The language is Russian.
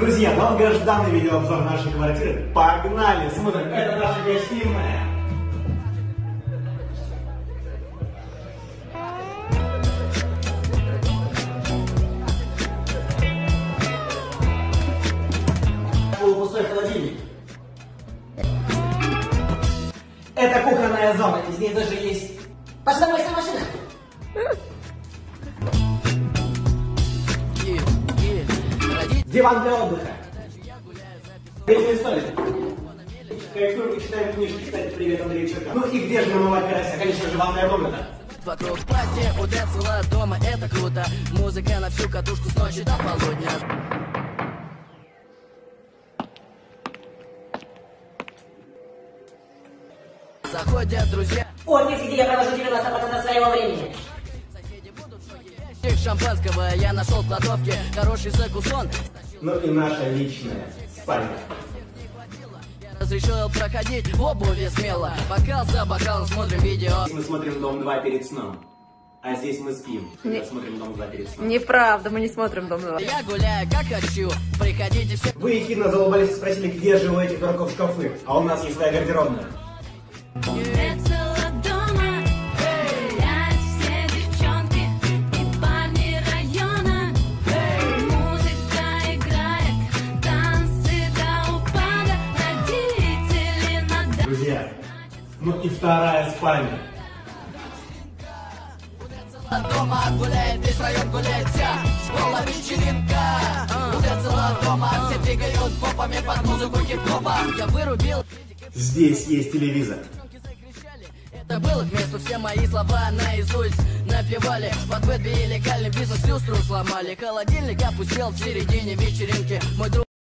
Друзья, долгожданный видеообзор нашей квартиры. Погнали! Смотрим, это наша гостиная. Полупустой холодильник. Это кухонная зона, и здесь даже есть посудомоечная машина. Диван для отдыха. Песный столик. Кайфуем и читаем книжки. Кстати, привет, Андрей Черков. Ну и где же намывать карася? Конечно же, ванная комната. Вокруг платья ударила дома, это круто Музыка на всю катушку с ночи до полудня Заходят друзья Офис, где я провожу 90% своего времени. Шампанского я нашел в кладовке Хороший закусон Ну и наша личная спальня. Разрешил проходить в обуви смело Бокал за бокалом смотрим видео Здесь мы смотрим «Дом 2» перед сном. А здесь мы спим, когда смотрим «Дом 2» перед сном. Неправда, мы не смотрим Дом 2. Я гуляю как хочу Приходите все Вы ехидно залыбались и спросили, где же у этих дураков шкафы, а у нас есть своя гардеробная. Весело Друзья, ну и вторая спальня. дома Гуляет весь район, гуляет вся Школа, вечеринка. Уже целая дома Все двигают попами под музыку хип-хопа. Я вырубил. Здесь есть телевизор. Это было к месту, все мои слова наизусть Напевали, под бэт били, легальный бизнес, люстру сломали. Холодильник опустел в середине вечеринки. Мой друг